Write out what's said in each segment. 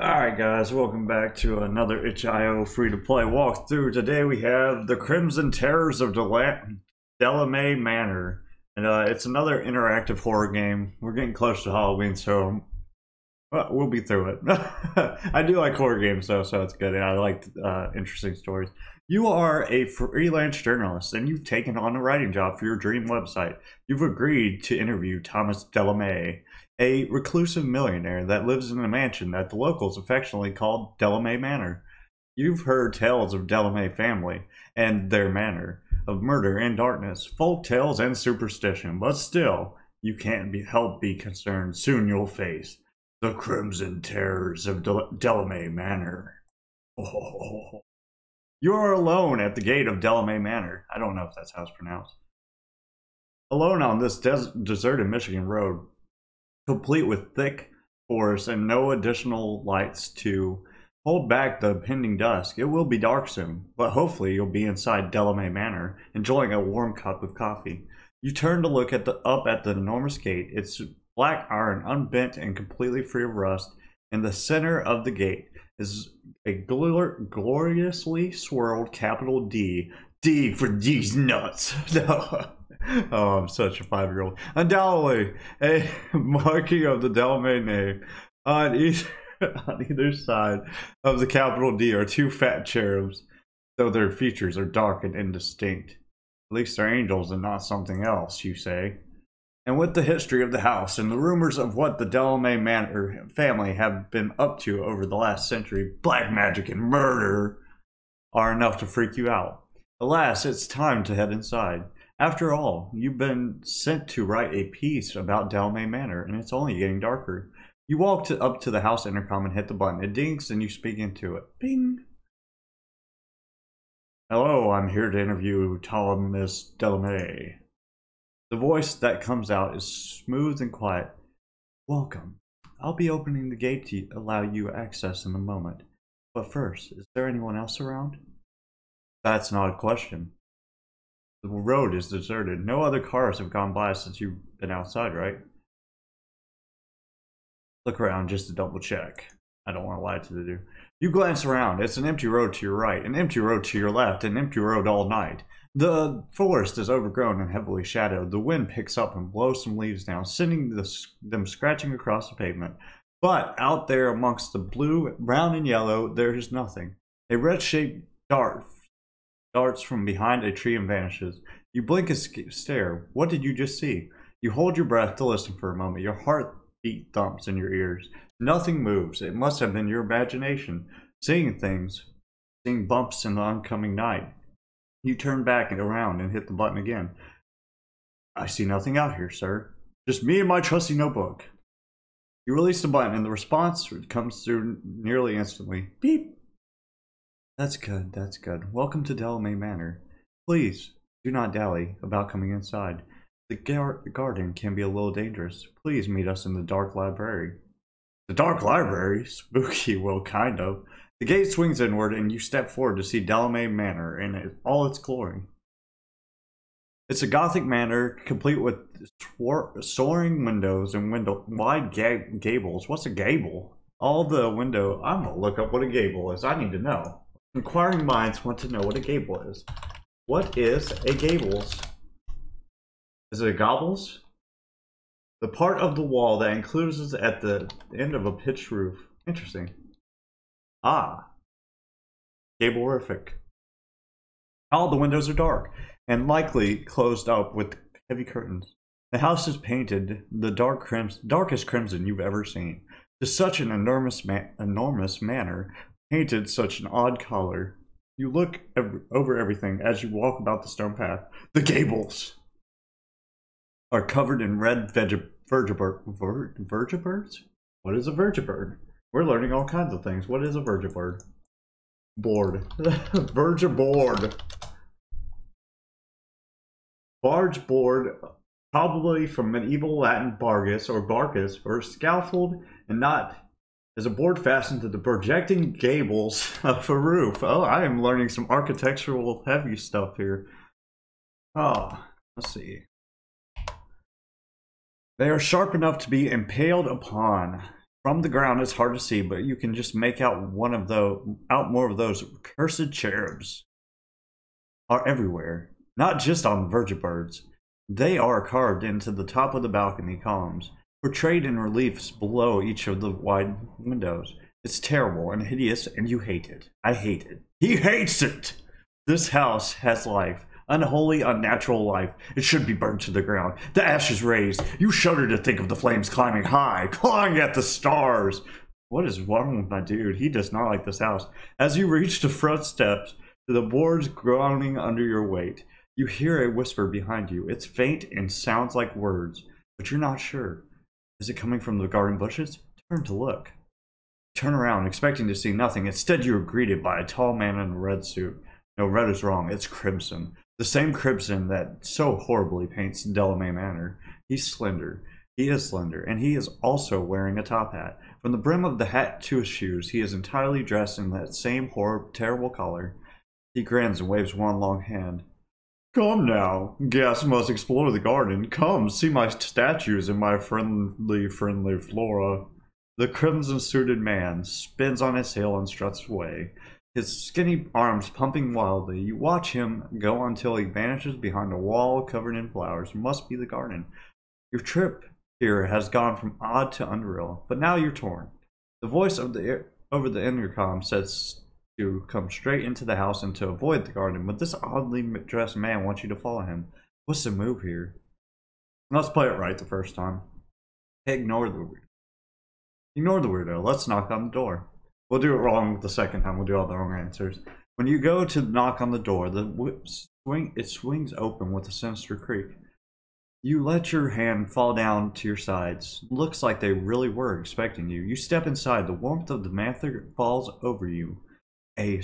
Alright guys, welcome back to another itch.io free-to-play walkthrough. Today we have The Crimson Terrors of Dela Delamay Manor. And uh, it's another interactive horror game. We're getting close to Halloween, so well, we'll be through it. I do like horror games though, so it's good. And I like uh, interesting stories. You are a freelance journalist and you've taken on a writing job for your dream website. You've agreed to interview Thomas Delamay a reclusive millionaire that lives in a mansion that the locals affectionately call Delamay Manor. You've heard tales of Delamay family and their manor, of murder and darkness, folk tales and superstition, but still, you can't be, help be concerned. Soon you'll face the crimson terrors of Del- Delamay Manor. Oh. You are alone at the gate of Delamay Manor. I don't know if that's how it's pronounced. Alone on this des- deserted Michigan road, complete with thick forest and no additional lights to hold back the pending dusk. It will be dark soon, but hopefully you'll be inside Delamay Manor, enjoying a warm cup of coffee. You turn to look at the up at the enormous gate. It's black iron, unbent and completely free of rust. In the center of the gate is a glor- gloriously swirled capital D. D for these nuts. Oh, I'm such a five year old. Undoubtedly, a marking of the Delamay name. On either, on either side of the capital D are two fat cherubs, though their features are dark and indistinct. At least they're angels and not something else, you say. And with the history of the house and the rumors of what the Delamay Manor er, family have been up to over the last century, black magic and murder are enough to freak you out. Alas, it's time to head inside. After all, you've been sent to write a piece about Delamay Manor, and it's only getting darker. You walk to, up to the house intercom and hit the button. It dings, and you speak into it. Bing! Hello, I'm here to interview Thomas Delamay. The voice that comes out is smooth and quiet. Welcome. I'll be opening the gate to allow you access in a moment. But first, is there anyone else around? That's not a question. The road is deserted. No other cars have gone by since you've been outside, right? Look around just to double check. I don't want to lie to dude. You glance around. It's an empty road to your right, an empty road to your left, an empty road all night. The forest is overgrown and heavily shadowed. The wind picks up and blows some leaves down, sending the, them scratching across the pavement. But out there amongst the blue, brown, and yellow, there is nothing. A red shaped dart darts from behind a tree and vanishes. You blink and stare. What did you just see? You hold your breath to listen for a moment. Your heartbeat thumps in your ears. Nothing moves. It must have been your imagination. Seeing things, seeing bumps in the oncoming night. You turn back and around and hit the button again. I see nothing out here, sir. Just me and my trusty notebook. You release the button and the response comes through nearly instantly. Beep. That's good, that's good. Welcome to Delamay Manor. Please, do not dally about coming inside. The gar garden can be a little dangerous. Please meet us in the dark library. The dark library? Spooky, well, kind of. The gate swings inward and you step forward to see Delamay Manor in all its glory. It's a Gothic manor complete with soaring windows and window wide ga gables. What's a gable? All the window. I'm gonna look up what a gable is. I need to know. Inquiring minds want to know what a gable is. What is a gables? Is it a gobbles? The part of the wall that encloses at the end of a pitched roof. Interesting. Ah. Gablerific. All the windows are dark and likely closed up with heavy curtains. The house is painted the dark crimson, darkest crimson you've ever seen, to such an enormous, ma enormous manor painted such an odd color. You look ev over everything as you walk about the stone path. The gables are covered in red vertibird. Ver vertibirds? What is a vertibird? We're learning all kinds of things. What is a vertibird? Board. Vergibird. Barge board, probably from medieval Latin bargus or barcus, or scaffold and not is a board fastened to the projecting gables of a roof. Oh, I am learning some architectural heavy stuff here. Oh, let's see. They are sharp enough to be impaled upon. From the ground, it's hard to see, but you can just make out one of the out more of those cursed cherubs are everywhere, not just on verge of birds. They are carved into the top of the balcony columns, portrayed in reliefs below each of the wide windows. It's terrible and hideous, and you hate it. I hate it. He hates it! This house has life. Unholy, unnatural life. It should be burned to the ground. The ashes raised. You shudder to think of the flames climbing high, clawing at the stars. What is wrong with my dude? He does not like this house. As you reach the front steps, the boards groaning under your weight, you hear a whisper behind you. It's faint and sounds like words, but you're not sure. Is it coming from the garden bushes? Turn to look. Turn around, expecting to see nothing. Instead, you are greeted by a tall man in a red suit. No, red is wrong. It's crimson. The same crimson that so horribly paints Delamay Manor. He's slender. He is slender, and he is also wearing a top hat. From the brim of the hat to his shoes, he is entirely dressed in that same horrible, terrible color. He grins and waves one long hand. Come now, guests must explore the garden. Come, see my statues and my friendly, friendly flora. The crimson suited man spins on his heel and struts away, his skinny arms pumping wildly. You watch him go until he vanishes behind a wall covered in flowers. Must be the garden. Your trip here has gone from odd to unreal, but now you're torn. The voice of the over the intercom says to come straight into the house and to avoid the garden, but this oddly dressed man wants you to follow him. What's the move here? Let's play it right the first time. Ignore the weirdo. Ignore the weirdo. Let's knock on the door. We'll do it wrong the second time. We'll do all the wrong answers. When you go to knock on the door, the swing it swings open with a sinister creak. You let your hand fall down to your sides. Looks like they really were expecting you. You step inside. The warmth of the manther falls over you. A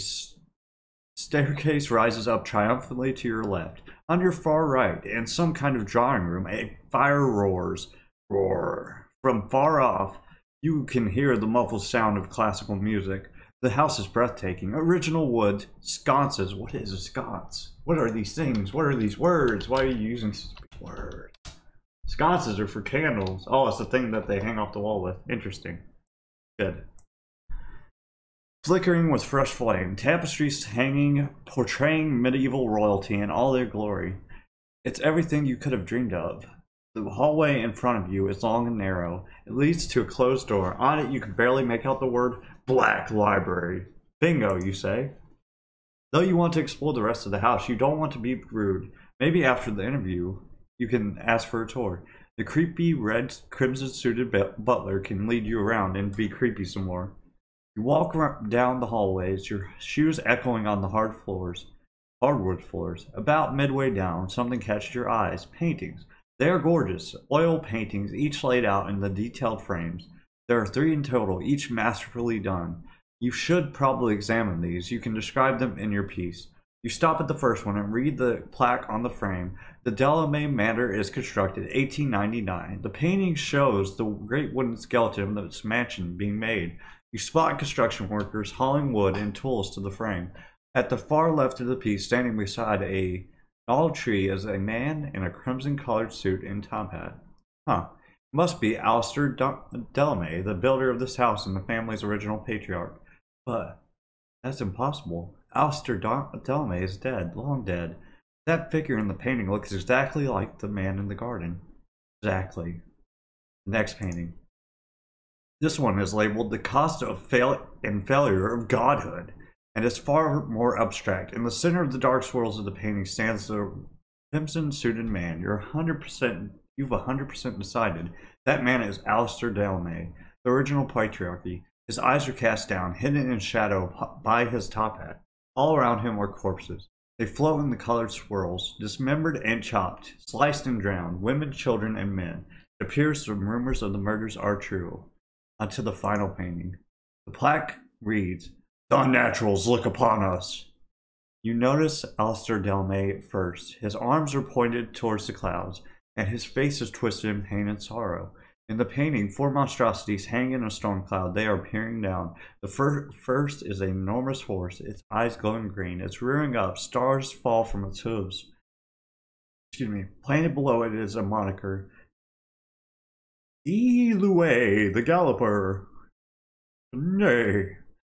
staircase rises up triumphantly to your left. On your far right, in some kind of drawing room, a fire roars. Roar. From far off, you can hear the muffled sound of classical music. The house is breathtaking. Original wood, sconces. What is a sconce? What are these things? What are these words? Why are you using words? Sconces are for candles. Oh, it's the thing that they hang off the wall with. Interesting. Good flickering with fresh flame, tapestries hanging, portraying medieval royalty in all their glory. It's everything you could have dreamed of. The hallway in front of you is long and narrow. It leads to a closed door. On it, you can barely make out the word Black Library. Bingo, you say. Though you want to explore the rest of the house, you don't want to be rude. Maybe after the interview, you can ask for a tour. The creepy red crimson suited butler can lead you around and be creepy some more. You walk down the hallways, your shoes echoing on the hard floors, hardwood floors. About midway down, something catches your eyes. Paintings. They are gorgeous. Oil paintings, each laid out in the detailed frames. There are three in total, each masterfully done. You should probably examine these. You can describe them in your piece. You stop at the first one and read the plaque on the frame. The Delamay Manor is constructed 1899. The painting shows the great wooden skeleton of its mansion being made. You spot construction workers hauling wood and tools to the frame. At the far left of the piece, standing beside a tall tree, is a man in a crimson-colored suit and top hat. Huh. Must be Alistair Delamay, the builder of this house and the family's original patriarch. But that's impossible. Alistair Delamay is dead, long dead. That figure in the painting looks exactly like the man in the garden. Exactly. Next painting. This one is labeled The Cost of Fail and Failure of Godhood, and is far more abstract. In the center of the dark swirls of the painting stands the crimson suited man. You're 100%, you've 100% decided that man is Alistair Delamay, the original patriarchy. His eyes are cast down, hidden in shadow by his top hat. All around him are corpses. They float in the colored swirls, dismembered and chopped, sliced and drowned, women, children, and men. It appears the rumors of the murders are true onto the final painting. The plaque reads, The Unnaturals look upon us. You notice Alistair Delamay first. His arms are pointed towards the clouds, and his face is twisted in pain and sorrow. In the painting, four monstrosities hang in a storm cloud. They are peering down. The fir- first is an enormous horse, its eyes glowing green. It's rearing up. Stars fall from its hooves. Excuse me. Planted below it is a moniker Elue, the Galloper. Nay.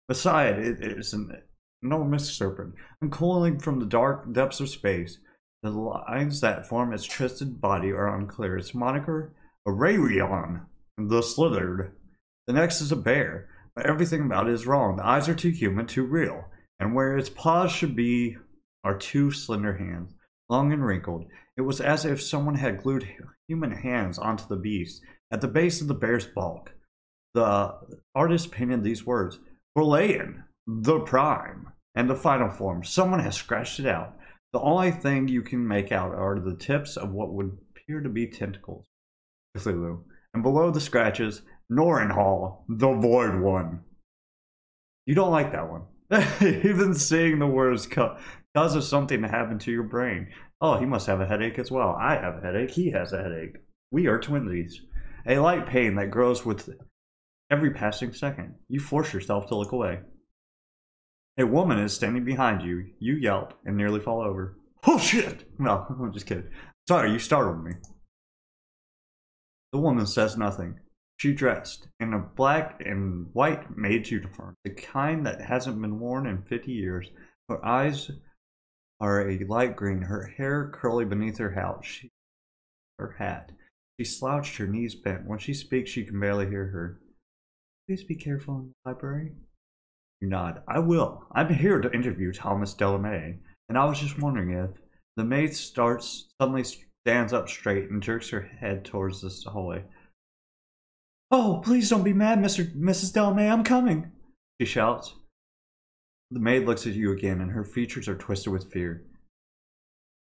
Beside it is an enormous serpent, uncoiling from the dark depths of space. The lines that form its twisted body are unclear. Its moniker, Aurelion, the Slithered. The next is a bear, but everything about it is wrong. The eyes are too human, too real, and where its paws should be are two slender hands, long and wrinkled. It was as if someone had glued human hands onto the beast. At the base of the bear's bulk, the artist painted these words Borlean, the prime, and the final form. Someone has scratched it out. The only thing you can make out are the tips of what would appear to be tentacles. Cthulhu. And below the scratches, Norenhal, the Void One. You don't like that one. Even seeing the words co- causes something to happen to your brain. Oh, he must have a headache as well. I have a headache. He has a headache. We are twinsies. A light pain that grows with every passing second. You force yourself to look away. A woman is standing behind you. You yelp and nearly fall over. Oh shit! No, I'm just kidding. Sorry, you startled me. The woman says nothing. She dressed in a black and white maid's uniform, the kind that hasn't been worn in 50 years. Her eyes are a light green, her hair curly beneath her hat. She, her hat. She slouched, her knees bent. When she speaks, you can barely hear her. Please be careful in the library. You nod. I will. I'm here to interview Thomas Delamay, and I was just wondering if the maid starts suddenly stands up straight and jerks her head towards the hallway. Oh, please don't be mad, Mr. Mrs. Delamay. I'm coming. She shouts. The maid looks at you again, and her features are twisted with fear.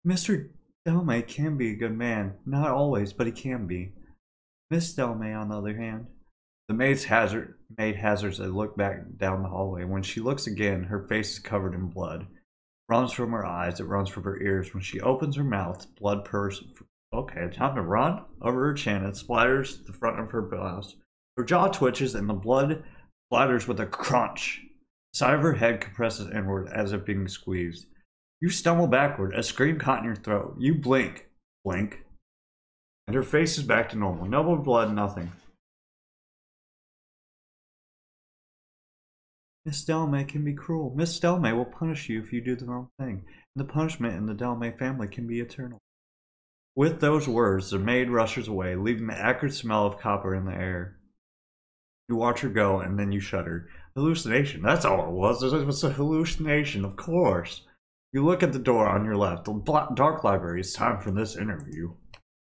Mr. Delamay can be a good man. Not always, but he can be. Miss Delamay, on the other hand. The maid's hazard maid hazards a look back down the hallway. When she looks again, her face is covered in blood. It runs from her eyes, it runs from her ears. When she opens her mouth, blood purrs. Okay, time to run over her chin and splatters the front of her blouse. Her jaw twitches and the blood splatters with a crunch. The side of her head compresses inward as if being squeezed. You stumble backward, a scream caught in your throat. You blink, blink, and her face is back to normal. No blood, nothing. Miss Delamay can be cruel. Miss Delamay will punish you if you do the wrong thing, and the punishment in the Delamay family can be eternal. With those words, the maid rushes away, leaving the acrid smell of copper in the air. You watch her go, and then you shudder. Hallucination, that's all it was. It was a hallucination, of course. You look at the door on your left. The dark library. It's time for this interview.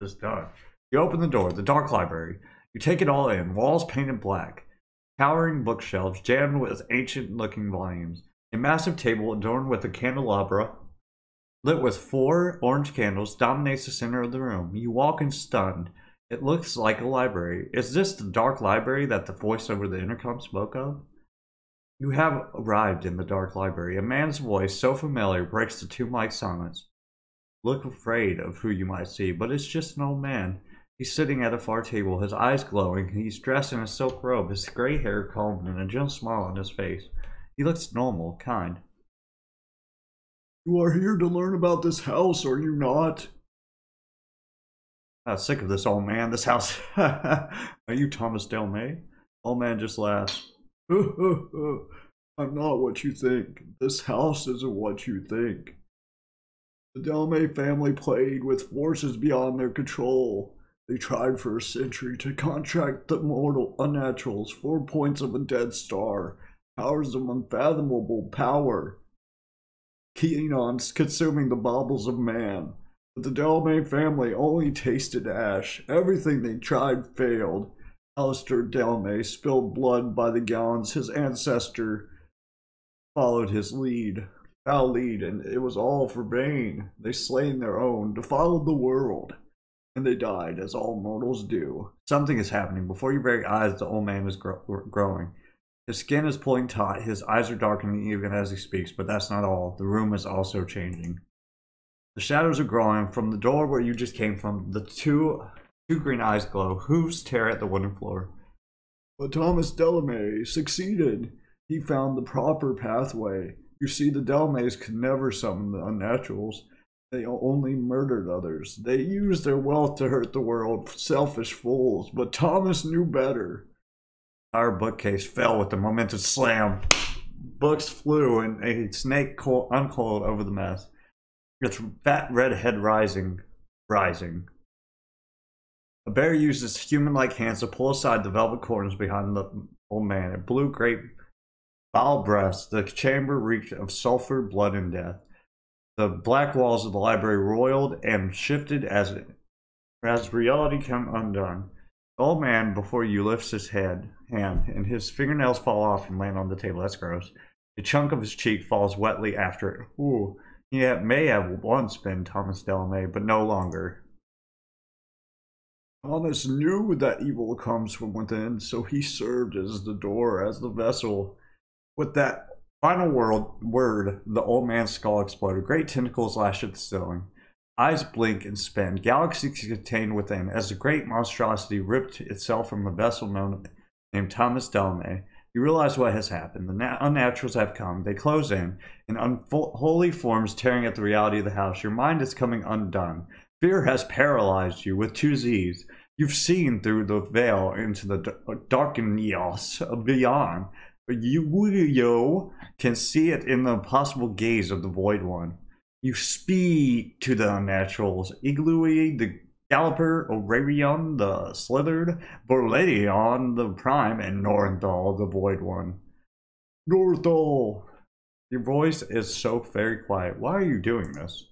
It's done. You open the door, the dark library. You take it all in. Walls painted black. Towering bookshelves jammed with ancient looking volumes. A massive table adorned with a candelabra lit with four orange candles dominates the center of the room. You walk in stunned. It looks like a library. Is this the dark library that the voice over the intercom spoke of? You have arrived in the dark library. A man's voice, so familiar, breaks the tomb-like silence. Look afraid of who you might see, but it's just an old man. He's sitting at a far table, his eyes glowing. He's dressed in a silk robe, his gray hair combed, and a gentle smile on his face. He looks normal, kind. You are here to learn about this house, are you not? I'm sick of this old man. This house. are you Thomas Delamay? Old man just laughs. I'm not what you think. This house isn't what you think. The Delamay family played with forces beyond their control. They tried for a century to contract the mortal unnaturals, four points of a dead star, powers of unfathomable power. Keen on consuming the baubles of man. But the Delamay family only tasted ash. Everything they tried failed. Alistair Delamay spilled blood by the gallons. His ancestor followed his lead, foul lead, and it was all for vain. They slain their own, defiled the world, and they died, as all mortals do. Something is happening. Before your very eyes, the old man is gro- growing. His skin is pulling taut, his eyes are darkening even as he speaks, but that's not all. The room is also changing. The shadows are growing. From the door where you just came from, the two Two green eyes glow. Hooves tear at the wooden floor. But Thomas Delamay succeeded. He found the proper pathway. You see, the Delamays could never summon the unnaturals. They only murdered others. They used their wealth to hurt the world. Selfish fools. But Thomas knew better. Our bookcase fell with a momentous slam. Books flew and a snake uncoiled over the mess. Its fat red head rising, rising. A bear used its human-like hands to pull aside the velvet corners behind the old man. It blew great foul breaths. The chamber reeked of sulfur, blood, and death. The black walls of the library roiled and shifted as it, as reality came undone. The old man before you lifts his head, hand, and his fingernails fall off and land on the table. That's gross. A chunk of his cheek falls wetly after it. Ooh, he may have once been Thomas Delamain, but no longer. Thomas knew that evil comes from within, so he served as the door, as the vessel. With that final word, word the old man's skull exploded. Great tentacles lashed at the ceiling. Eyes blink and spin. Galaxies contained within, as the great monstrosity ripped itself from the vessel known named Thomas Delamain. You realize what has happened. The unnaturals have come. They close in, in unholy forms tearing at the reality of the house. Your mind is coming undone. Fear has paralyzed you with two Z's. You've seen through the veil into the darkness beyond, but you, yo, can see it in the impossible gaze of the Void One. You speak to the unnaturals. Igloo, the Galloper, Aurelion, the Slithered, Borledion, the Prime, and Northal, the Void One. Northal! Your voice is so very quiet. Why are you doing this?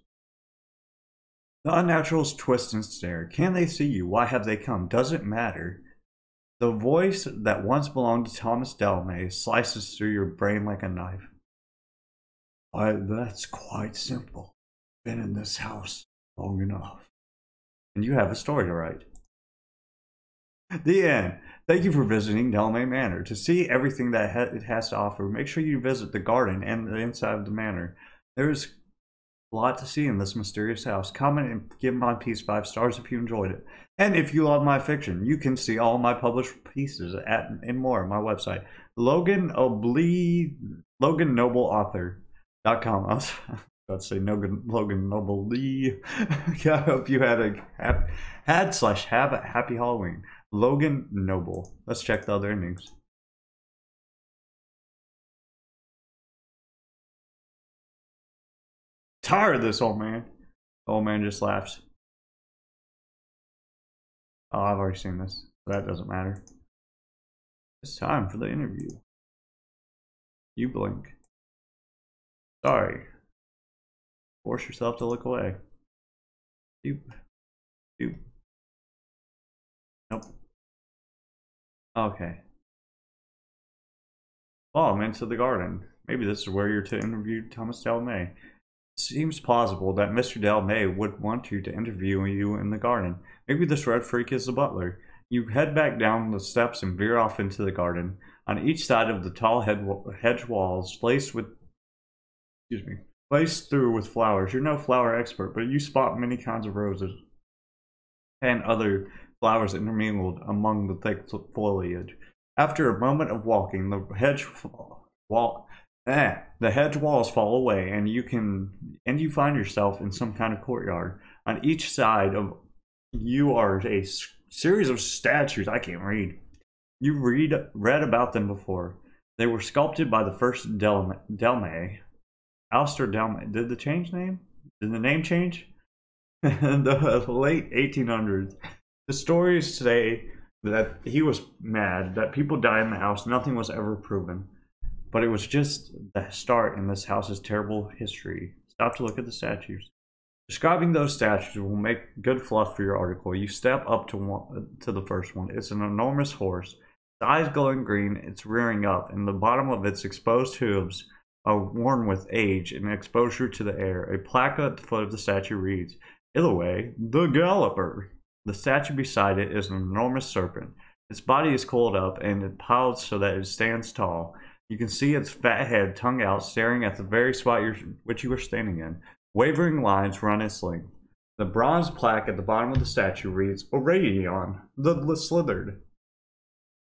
The unnaturals twist and stare. Can they see you? Why have they come? Does it matter? The voice that once belonged to Thomas Delamain slices through your brain like a knife. Why, that's quite simple. Been in this house long enough. And you have a story to write. The end. Thank you for visiting Delamain Manor. To see everything that it has to offer, make sure you visit the garden and the inside of the manor. There is a lot to see in this mysterious house. Comment and give my piece five stars if you enjoyed it. And if you love my fiction, you can see all my published pieces at and more on my website. Logan Oblee Logan Noble Author. Dot com. I was about to say Logan, Logan Noble Lee. I hope you had a happy, had slash have a happy Halloween. Logan Noble. Let's check the other endings. Tired of this old man. Old man just laughs. Oh, I've already seen this. That doesn't matter. It's time for the interview. You blink. Sorry. Force yourself to look away. Doop. Doop. Nope. Okay. Oh, I'm into the garden. Maybe this is where you're to interview Thomas Delamain. It seems plausible that Mr. Delamain would want you to interview you in the garden. Maybe this red freak is the butler. You head back down the steps and veer off into the garden. On each side of the tall hedge walls, laced with excuse me, laced through with flowers. You're no flower expert, but you spot many kinds of roses and other flowers intermingled among the thick foliage. After a moment of walking, the hedge wall, eh, the hedge walls fall away, and you can and you find yourself in some kind of courtyard. On each side of you are a series of statues. I can't read. You read read about them before. They were sculpted by the first Delme, Alistair Delme. Did the change name? Did the name change? In the late 1800s. The stories say that he was mad, that people died in the house, nothing was ever proven. But it was just the start in this house's terrible history. Stop to look at the statues. Describing those statues will make good fluff for your article. You step up to one, to the first one. It's an enormous horse. The eyes glowing green, it's rearing up, and the bottom of its exposed hooves are worn with age and exposure to the air. A plaque at the foot of the statue reads, Illaway, the Galloper. The statue beside it is an enormous serpent. Its body is coiled up and it piled so that it stands tall. You can see its fat head, tongue out, staring at the very spot which you are standing in. Wavering lines run its length. The bronze plaque at the bottom of the statue reads, Aurelion, the Slithered.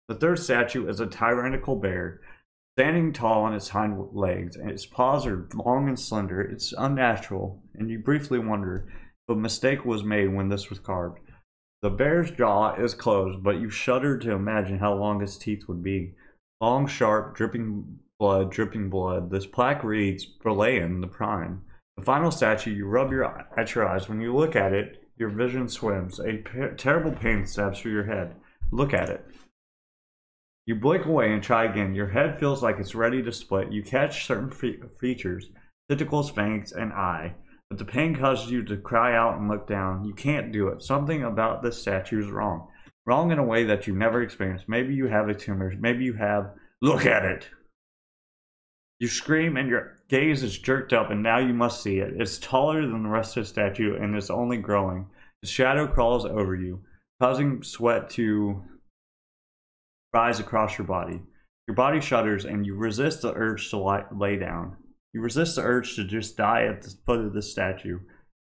The third statue is a tyrannical bear Standing tall on its hind legs, and its paws are long and slender, it's unnatural, and you briefly wonder if a mistake was made when this was carved. The bear's jaw is closed, but you shudder to imagine how long its teeth would be. Long, sharp, dripping blood, dripping blood. This plaque reads Verlaine the Prime. The final statue, you rub your at your eyes. When you look at it, your vision swims. A terrible pain stabs through your head. Look at it. You blink away and try again. Your head feels like it's ready to split. You catch certain fe features, tentacles, fangs, and eye. But the pain causes you to cry out and look down. You can't do it. Something about this statue is wrong. Wrong in a way that you've never experienced. Maybe you have a tumor. Maybe you have. Look at it! You scream and your gaze is jerked up, and now you must see it. It's taller than the rest of the statue and it's only growing. The shadow crawls over you, causing sweat to rise across your body. Your body shudders and you resist the urge to lay down. You resist the urge to just die at the foot of the statue.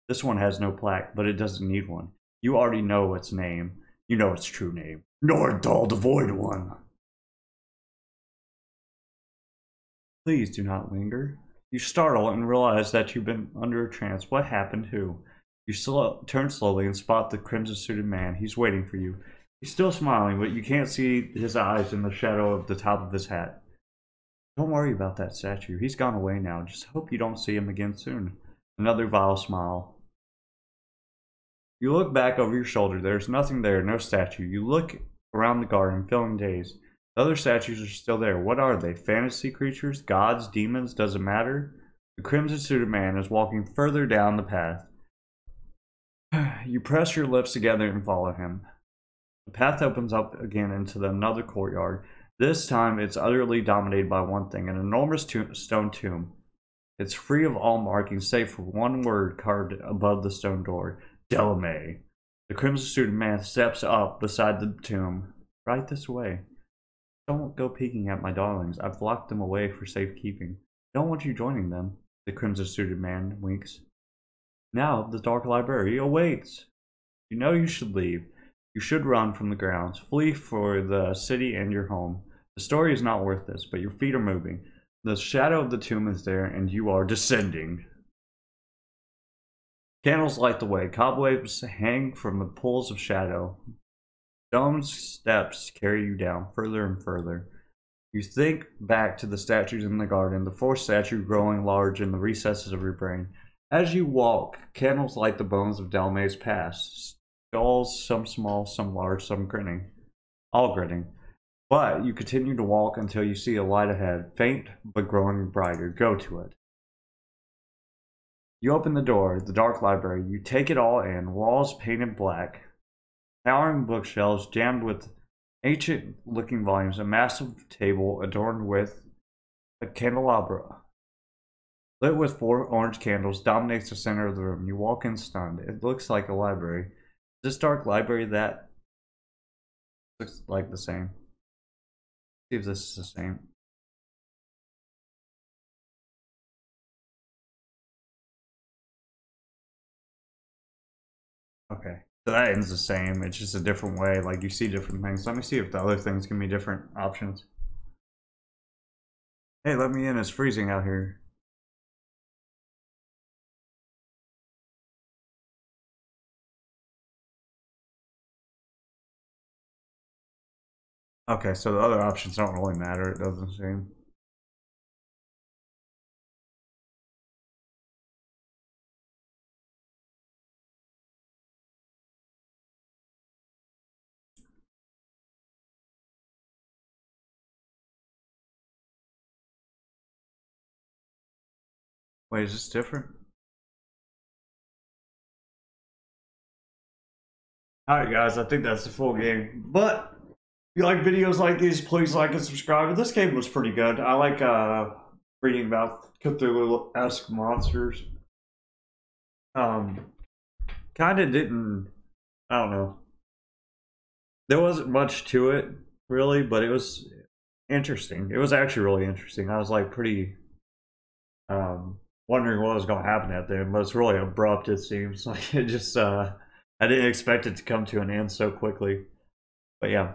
This one has no plaque, but it doesn't need one. You already know its name. You know its true name. Nordahl the Void One. Please do not linger. You startle and realize that you've been under a trance. What happened? Who? You slow, turn slowly and spot the crimson suited man. He's waiting for you. He's still smiling, but you can't see his eyes in the shadow of the top of his hat. Don't worry about that statue. He's gone away now. Just hope you don't see him again soon. Another vile smile. You look back over your shoulder. There's nothing there, no statue. You look around the garden, feeling dazed. The other statues are still there. What are they? Fantasy creatures? Gods? Demons? Does it matter? The crimson suited man is walking further down the path. You press your lips together and follow him. The path opens up again into another courtyard. This time it's utterly dominated by one thing an enormous stone tomb. It's free of all markings save for one word carved above the stone door Delamain. The crimson suited man steps up beside the tomb. Right this way. Don't go peeking at my darlings. I've locked them away for safekeeping. Don't want you joining them. The crimson suited man winks. Now the dark library awaits. You know you should leave. You should run from the grounds. Flee for the city and your home. The story is not worth this, but your feet are moving. The shadow of the tomb is there, and you are descending. Candles light the way. Cobwebs hang from the pools of shadow. Stone steps carry you down further and further. You think back to the statues in the garden, the fourth statue growing large in the recesses of your brain. As you walk, candles light the bones of Delamain's past. Skulls, some small, some large, some grinning. All grinning. But you continue to walk until you see a light ahead, faint but growing brighter. Go to it. You open the door, the dark library. You take it all in, walls painted black, towering bookshelves jammed with ancient looking volumes, a massive table adorned with a candelabra. Lit with four orange candles, dominates the center of the room. You walk in stunned. It looks like a library this dark library that looks like the same. See if this is the same. Okay, so that ends the same. It's just a different way. Like you see different things. Let me see if the other things can be different options. Hey, let me in. It's freezing out here. Okay, so the other options don't really matter, it doesn't seem. Wait, is this different? Alright guys, I think that's the full game. But if you like videos like these, please like and subscribe. This game was pretty good. I like uh, reading about Cthulhu-esque monsters. Um, kind of didn't. I don't know. There wasn't much to it really, but it was interesting. It was actually really interesting. I was like pretty um wondering what was going to happen at the end, but it's really abrupt. It seems like it just. uh I didn't expect it to come to an end so quickly. But yeah.